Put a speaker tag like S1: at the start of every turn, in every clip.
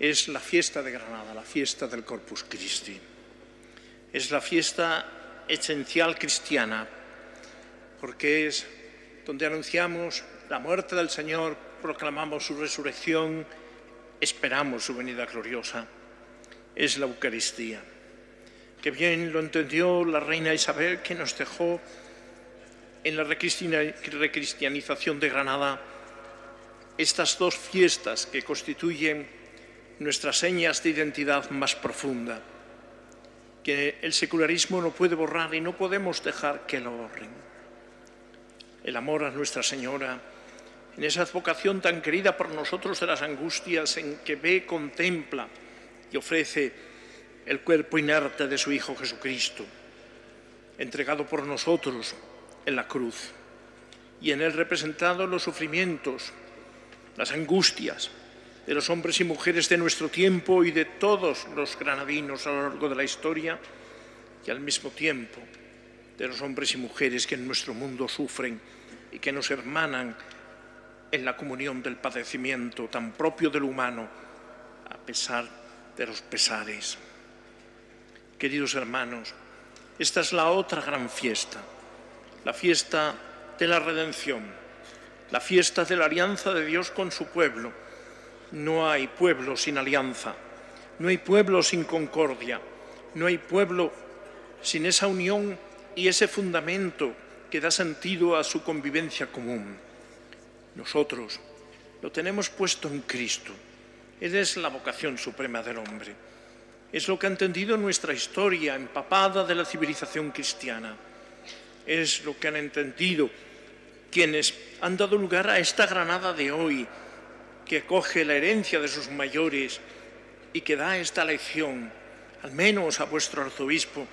S1: es la fiesta de Granada, la fiesta del Corpus Christi. Es la fiesta esencial cristiana, porque es donde anunciamos la muerte del Señor, proclamamos su resurrección, esperamos su venida gloriosa. Es la Eucaristía. Que bien lo entendió la reina Isabel, que nos dejó en la recristianización de Granada estas dos fiestas que constituyen nuestras señas de identidad más profunda, que el secularismo no puede borrar y no podemos dejar que lo borren. El amor a Nuestra Señora, en esa vocación tan querida por nosotros de las angustias, en que ve, contempla y ofrece el cuerpo inerte de su Hijo Jesucristo, entregado por nosotros en la cruz, y en él representado los sufrimientos, las angustias de los hombres y mujeres de nuestro tiempo y de todos los granadinos a lo largo de la historia, y al mismo tiempo de los hombres y mujeres que en nuestro mundo sufren y que nos hermanan en la comunión del padecimiento tan propio del humano, a pesar de los pesares. Queridos hermanos, esta es la otra gran fiesta, la fiesta de la redención la fiesta de la alianza de Dios con su pueblo. No hay pueblo sin alianza, no hay pueblo sin concordia, no hay pueblo sin esa unión y ese fundamento que da sentido a su convivencia común. Nosotros lo tenemos puesto en Cristo. Él es la vocación suprema del hombre. Es lo que ha entendido nuestra historia empapada de la civilización cristiana. Es lo que han entendido quienes han dado lugar a esta Granada de hoy, que coge la herencia de sus mayores y que da esta lección, al menos a vuestro arzobispo,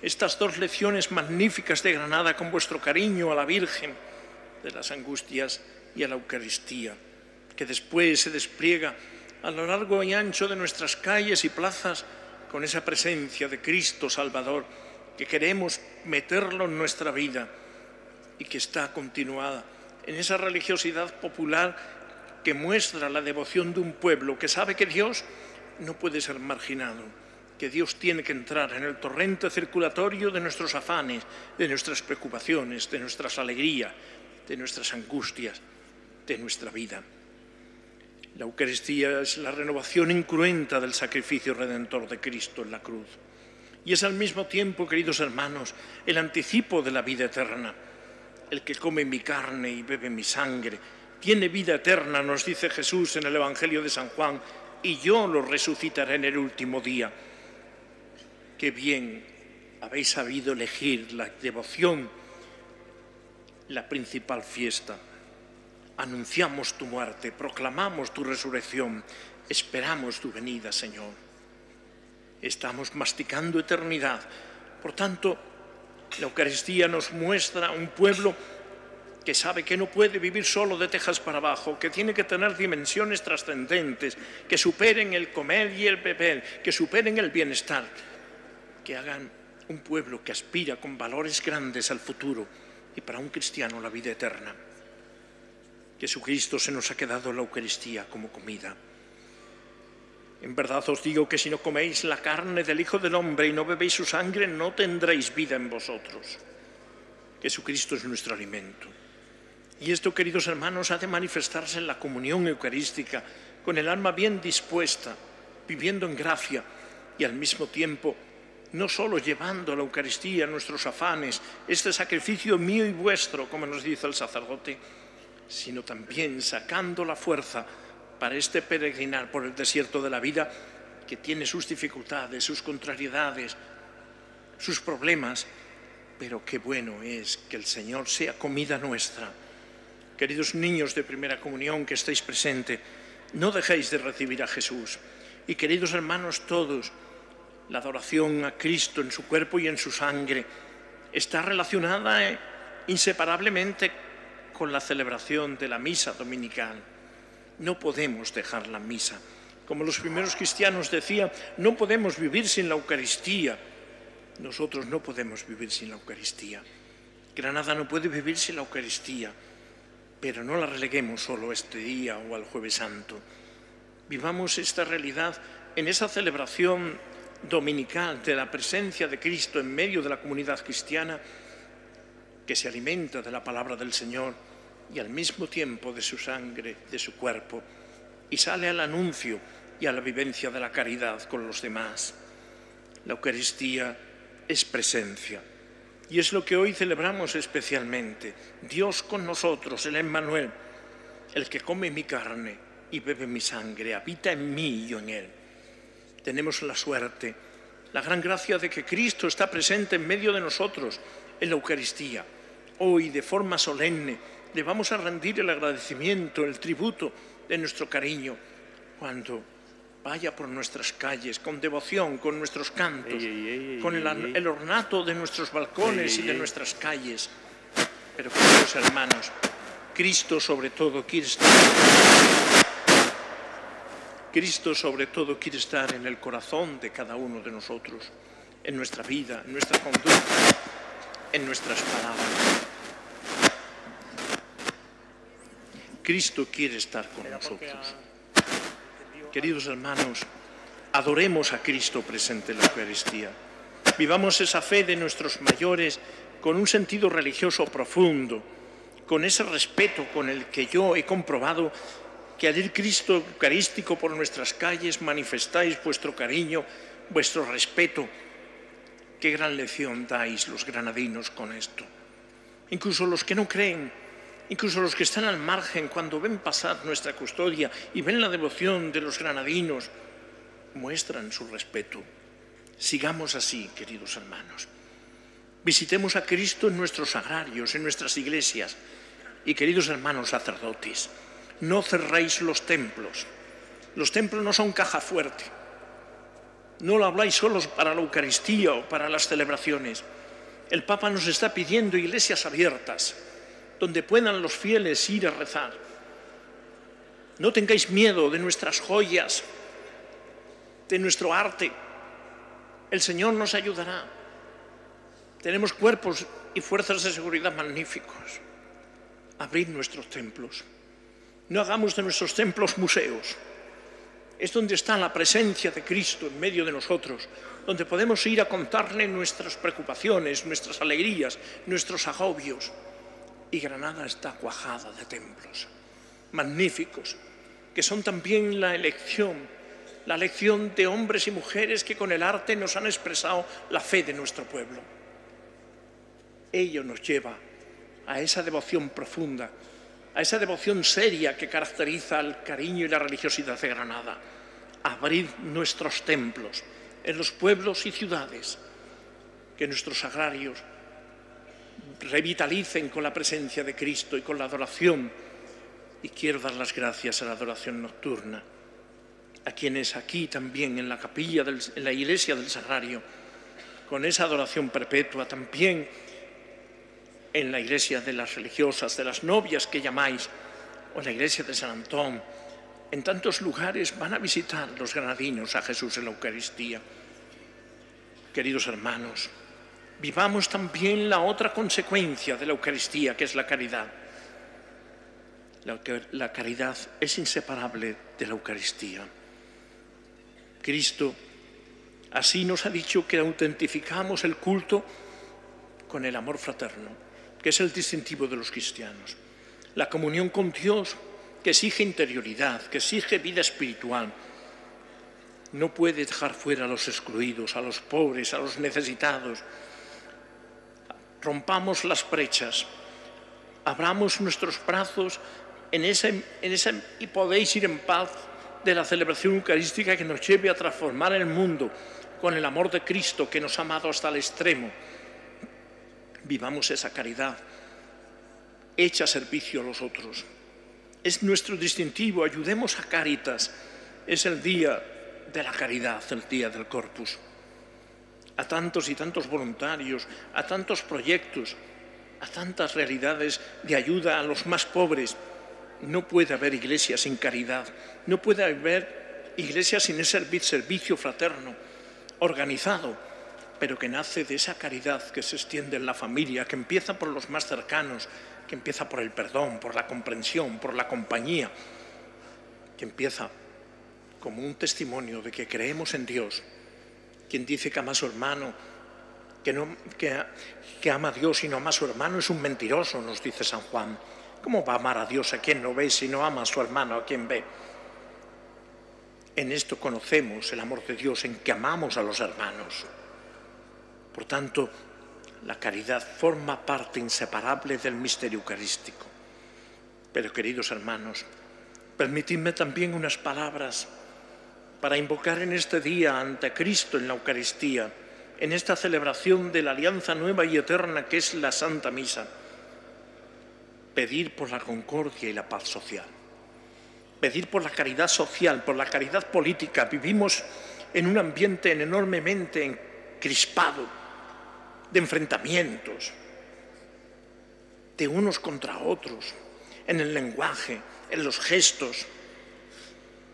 S1: estas dos lecciones magníficas de Granada con vuestro cariño a la Virgen de las angustias y a la Eucaristía, que después se despliega a lo largo y ancho de nuestras calles y plazas con esa presencia de Cristo Salvador que queremos meterlo en nuestra vida y que está continuada en esa religiosidad popular que muestra la devoción de un pueblo que sabe que Dios no puede ser marginado, que Dios tiene que entrar en el torrente circulatorio de nuestros afanes, de nuestras preocupaciones, de nuestras alegrías, de nuestras angustias, de nuestra vida. La Eucaristía es la renovación incruenta del sacrificio redentor de Cristo en la cruz. Y es al mismo tiempo, queridos hermanos, el anticipo de la vida eterna el que come mi carne y bebe mi sangre tiene vida eterna, nos dice Jesús en el Evangelio de San Juan, y yo lo resucitaré en el último día. Qué bien habéis sabido elegir la devoción, la principal fiesta. Anunciamos tu muerte, proclamamos tu resurrección, esperamos tu venida, Señor. Estamos masticando eternidad. Por tanto, la Eucaristía nos muestra un pueblo que sabe que no puede vivir solo de tejas para abajo, que tiene que tener dimensiones trascendentes, que superen el comer y el beber, que superen el bienestar, que hagan un pueblo que aspira con valores grandes al futuro y para un cristiano la vida eterna. Jesucristo se nos ha quedado la Eucaristía como comida. En verdad os digo que si no coméis la carne del Hijo del Hombre y no bebéis su sangre, no tendréis vida en vosotros. Jesucristo es nuestro alimento. Y esto, queridos hermanos, ha de manifestarse en la comunión eucarística, con el alma bien dispuesta, viviendo en gracia y al mismo tiempo no solo llevando la Eucaristía a nuestros afanes, este sacrificio mío y vuestro, como nos dice el sacerdote, sino también sacando la fuerza para este peregrinar por el desierto de la vida que tiene sus dificultades, sus contrariedades, sus problemas, pero qué bueno es que el Señor sea comida nuestra. Queridos niños de primera comunión que estáis presentes, no dejéis de recibir a Jesús. Y queridos hermanos todos, la adoración a Cristo en su cuerpo y en su sangre está relacionada eh, inseparablemente con la celebración de la misa dominical. No podemos dejar la misa. Como los primeros cristianos decían, no podemos vivir sin la Eucaristía. Nosotros no podemos vivir sin la Eucaristía. Granada no puede vivir sin la Eucaristía, pero no la releguemos solo este día o al jueves santo. Vivamos esta realidad en esa celebración dominical de la presencia de Cristo en medio de la comunidad cristiana que se alimenta de la palabra del Señor y al mismo tiempo de su sangre, de su cuerpo, y sale al anuncio y a la vivencia de la caridad con los demás. La Eucaristía es presencia. Y es lo que hoy celebramos especialmente. Dios con nosotros, el Emmanuel, el que come mi carne y bebe mi sangre, habita en mí y yo en él. Tenemos la suerte, la gran gracia de que Cristo está presente en medio de nosotros en la Eucaristía. Hoy, de forma solemne, le vamos a rendir el agradecimiento, el tributo de nuestro cariño, cuando vaya por nuestras calles con devoción, con nuestros cantos, con el, ornato de nuestros balcones y de nuestras calles. Pero, queridos hermanos, Cristo sobre todo quiere estar. Cristo sobre todo quiere estar en el corazón de cada uno de nosotros, en nuestra vida, en nuestra conducta, en nuestras palabras. Cristo quiere estar con nosotros. Queridos hermanos, adoremos a Cristo presente en la Eucaristía. Vivamos esa fe de nuestros mayores con un sentido religioso profundo, con ese respeto con el que yo he comprobado que al ir Cristo Eucarístico por nuestras calles manifestáis vuestro cariño, vuestro respeto. Qué gran lección dais los granadinos con esto. Incluso los que no creen Incluso los que están al margen, cuando ven pasar nuestra custodia y ven la devoción de los granadinos, muestran su respeto. Sigamos así, queridos hermanos. Visitemos a Cristo en nuestros agrarios, en nuestras iglesias. Y queridos hermanos sacerdotes, no cerréis los templos. Los templos no son caja fuerte. No lo habláis solo para la Eucaristía o para las celebraciones. El Papa nos está pidiendo iglesias abiertas, donde puedan los fieles ir a rezar. No tengáis miedo de nuestras joyas, de nuestro arte. El Señor nos ayudará. Tenemos cuerpos y fuerzas de seguridad magníficos. Abrid nuestros templos. No hagamos de nuestros templos museos. Es donde está la presencia de Cristo en medio de nosotros, donde podemos ir a contarle nuestras preocupaciones, nuestras alegrías, nuestros agobios y Granada está cuajada de templos magníficos, que son también la elección, la elección de hombres y mujeres que con el arte nos han expresado la fe de nuestro pueblo. Ello nos lleva a esa devoción profunda, a esa devoción seria que caracteriza al cariño y la religiosidad de Granada. Abrir nuestros templos en los pueblos y ciudades, que nuestros agrarios revitalicen con la presencia de Cristo y con la adoración. Y quiero dar las gracias a la adoración nocturna, a quienes aquí también en la capilla, en la iglesia del Sagrario, con esa adoración perpetua, también en la iglesia de las religiosas, de las novias que llamáis, o en la iglesia de San Antón, en tantos lugares van a visitar los granadinos a Jesús en la Eucaristía. Queridos hermanos, vivamos también la otra consecuencia de la Eucaristía, que es la caridad. La, caridad es inseparable de la Eucaristía. Cristo así nos ha dicho que autentificamos el culto con el amor fraterno, que es el distintivo de los cristianos. La comunión con Dios, que exige interioridad, que exige vida espiritual, no puede dejar fuera a los excluidos, a los pobres, a los necesitados, rompamos las brechas, abramos nuestros brazos en ese, en y podéis ir en paz de la celebración eucarística que nos lleve a transformar el mundo con el amor de Cristo que nos ha amado hasta el extremo. Vivamos esa caridad hecha servicio a los otros. Es nuestro distintivo, ayudemos a Caritas. Es el día de la caridad, el día del Corpus a tantos y tantos voluntarios, a tantos proyectos, a tantas realidades de ayuda a los más pobres. No puede haber iglesia sin caridad, no puede haber iglesia sin ese servicio fraterno, organizado, pero que nace de esa caridad que se extiende en la familia, que empieza por los más cercanos, que empieza por el perdón, por la comprensión, por la compañía, que empieza como un testimonio de que creemos en Dios. Quien dice que ama a su hermano, que, no, que, ama a Dios y no ama a su hermano es un mentiroso, nos dice San Juan. ¿Cómo va a amar a Dios a quien no ve si no ama a su hermano a quien ve? En esto conocemos el amor de Dios, en que amamos a los hermanos. Por tanto, la caridad forma parte inseparable del misterio eucarístico. Pero queridos hermanos, permitidme también unas palabras para invocar en este día ante Cristo en la Eucaristía, en esta celebración de la alianza nueva y eterna que es la Santa Misa, pedir por la concordia y la paz social pedir por la caridad social, por la caridad política. Vivimos en un ambiente enormemente crispado de enfrentamientos, de unos contra otros, en el lenguaje, en los gestos,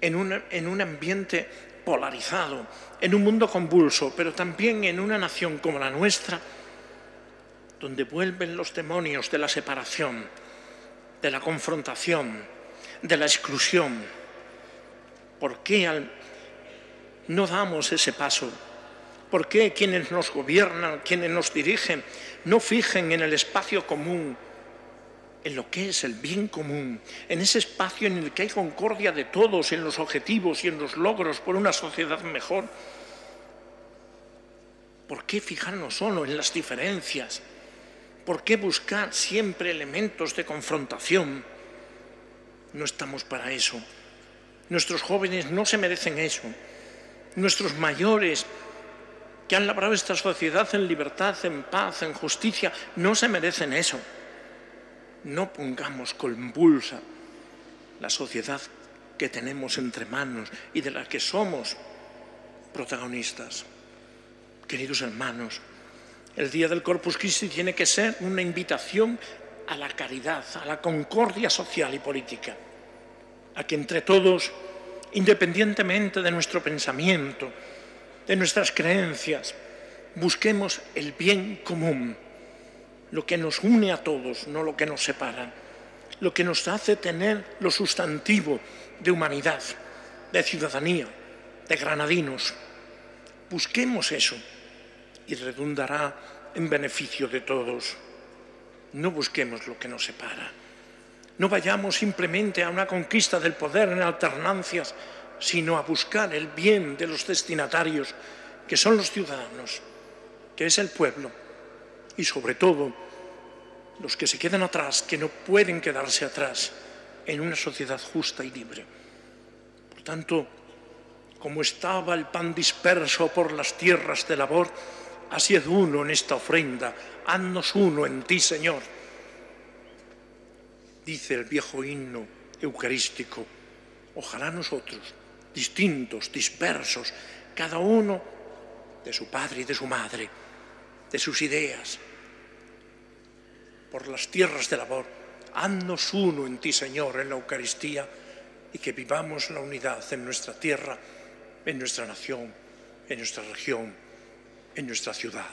S1: en un, en un ambiente polarizado, en un mundo convulso, pero también en una nación como la nuestra, donde vuelven los demonios de la separación, de la confrontación, de la exclusión. ¿Por qué no damos ese paso? ¿Por qué quienes nos gobiernan, quienes nos dirigen, no fijen en el espacio común, en lo que es el bien común, en ese espacio en el que hay concordia de todos, en los objetivos y en los logros por una sociedad mejor? ¿Por qué fijarnos solo en las diferencias? ¿Por qué buscar siempre elementos de confrontación? No estamos para eso. Nuestros jóvenes no se merecen eso. Nuestros mayores que han labrado esta sociedad en libertad, en paz, en justicia, no se merecen eso. No pongamos convulsa la sociedad que tenemos entre manos y de la que somos protagonistas. Queridos hermanos, el día del Corpus Christi tiene que ser una invitación a la caridad, a la concordia social y política, a que entre todos, independientemente de nuestro pensamiento, de nuestras creencias, busquemos el bien común, lo que nos une a todos, no lo que nos separa, lo que nos hace tener lo sustantivo de humanidad, de ciudadanía, de granadinos. Busquemos eso y redundará en beneficio de todos. No busquemos lo que nos separa. No vayamos simplemente a una conquista del poder en alternancias, sino a buscar el bien de los destinatarios, que son los ciudadanos, que es el pueblo, y sobre todo los que se quedan atrás, que no pueden quedarse atrás en una sociedad justa y libre. Por tanto, como estaba el pan disperso por las tierras de labor, así es uno en esta ofrenda, haznos uno en ti, Señor. Dice el viejo himno eucarístico, ojalá nosotros, distintos, dispersos, cada uno de su padre y de su madre, de sus ideas, por las tierras de labor, haznos uno en ti, Señor, en la Eucaristía, y que vivamos la unidad en nuestra tierra, en nuestra nación, en nuestra región, en nuestra ciudad.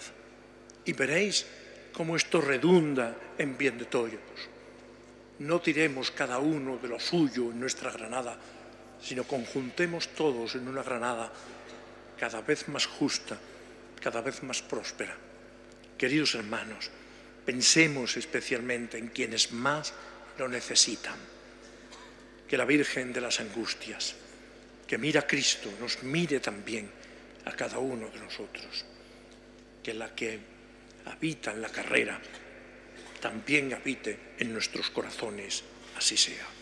S1: Y veréis cómo esto redunda en bien de todos. No tiremos cada uno de lo suyo en nuestra Granada, sino conjuntemos todos en una Granada cada vez más justa, cada vez más próspera. Queridos hermanos, pensemos especialmente en quienes más lo necesitan. Que la Virgen de las Angustias, que mira a Cristo, nos mire también a cada uno de nosotros. Que la que habita en la carrera, también habite en nuestros corazones, así sea.